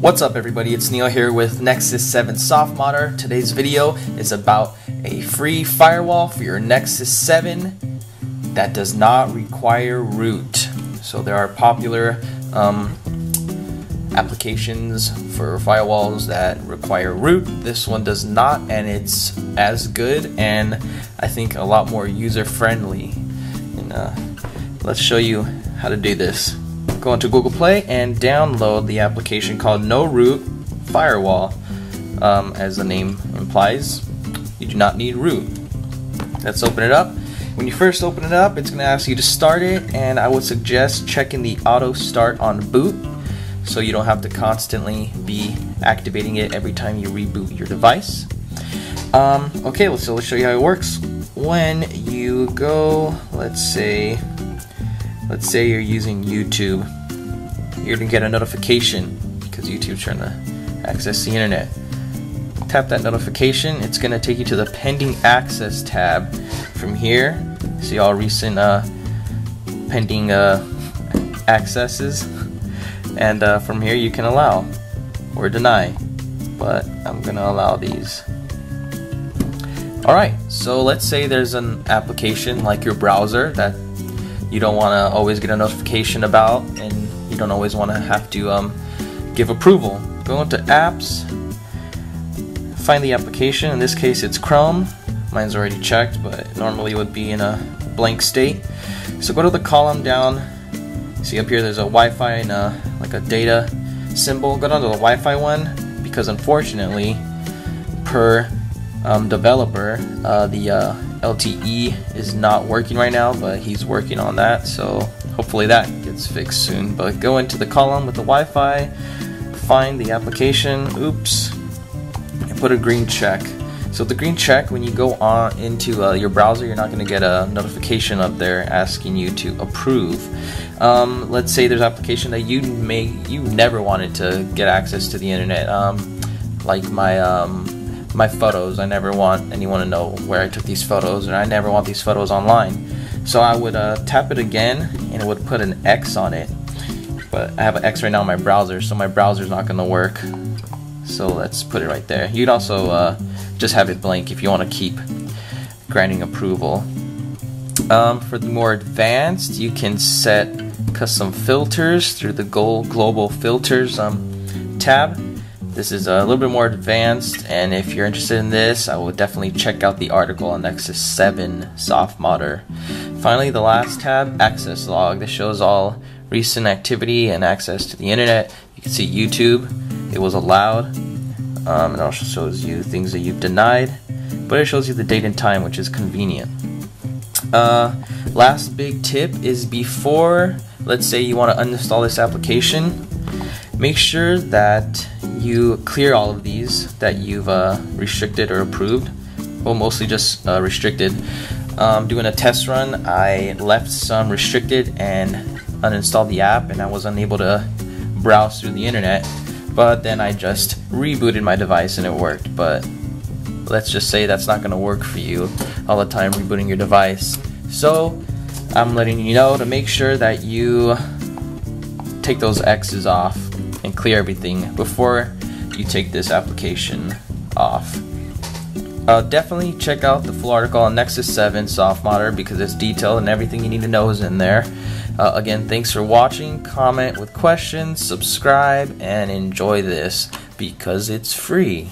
What's up everybody, it's Neil here with Nexus 7 Softmodder. Today's video is about a free firewall for your Nexus 7 that does not require root. So there are popular um, applications for firewalls that require root. This one does not and it's as good and I think a lot more user friendly. And uh, let's show you how to do this go into Google Play and download the application called No Root Firewall. Um, as the name implies, you do not need root. Let's open it up. When you first open it up, it's going to ask you to start it, and I would suggest checking the auto start on boot so you don't have to constantly be activating it every time you reboot your device. Um, okay, so let's show you how it works. When you go, let's say, let's say you're using YouTube, you're gonna get a notification because YouTube's trying to access the internet. Tap that notification, it's gonna take you to the pending access tab. From here, see all recent uh, pending uh, accesses, and uh, from here you can allow or deny. But I'm gonna allow these. Alright, so let's say there's an application like your browser that you don't want to always get a notification about and you don't always want to have to um, give approval. Go into apps, find the application, in this case it's Chrome, mine's already checked but normally it would be in a blank state. So go to the column down, see up here there's a Wi-Fi and a, like a data symbol, go down to the Wi-Fi one because unfortunately per um, developer uh, the uh, LTE is not working right now, but he's working on that, so hopefully that gets fixed soon. But go into the column with the Wi-Fi, find the application, oops, and put a green check. So the green check, when you go on into uh, your browser, you're not going to get a notification up there asking you to approve. Um, let's say there's an application that you may you never wanted to get access to the internet, um, like my um, my photos. I never want anyone to know where I took these photos, and I never want these photos online. So I would uh, tap it again, and it would put an X on it. But I have an X right now in my browser, so my browser's not going to work. So let's put it right there. You'd also uh, just have it blank if you want to keep granting approval. Um, for the more advanced, you can set custom filters through the global filters um, tab. This is a little bit more advanced, and if you're interested in this, I will definitely check out the article on Nexus 7 Softmodder. Finally, the last tab, Access Log. This shows all recent activity and access to the internet. You can see YouTube, it was allowed. Um, it also shows you things that you've denied, but it shows you the date and time, which is convenient. Uh, last big tip is before, let's say you want to uninstall this application, make sure that you clear all of these that you've uh, restricted or approved. Well, mostly just uh, restricted. Um, doing a test run, I left some restricted and uninstalled the app, and I was unable to browse through the internet. But then I just rebooted my device and it worked. But let's just say that's not going to work for you all the time rebooting your device. So I'm letting you know to make sure that you take those X's off and clear everything before you take this application off. Uh, definitely check out the full article on Nexus 7 soft Softmodder because it's detailed and everything you need to know is in there. Uh, again, thanks for watching. Comment with questions, subscribe, and enjoy this because it's free.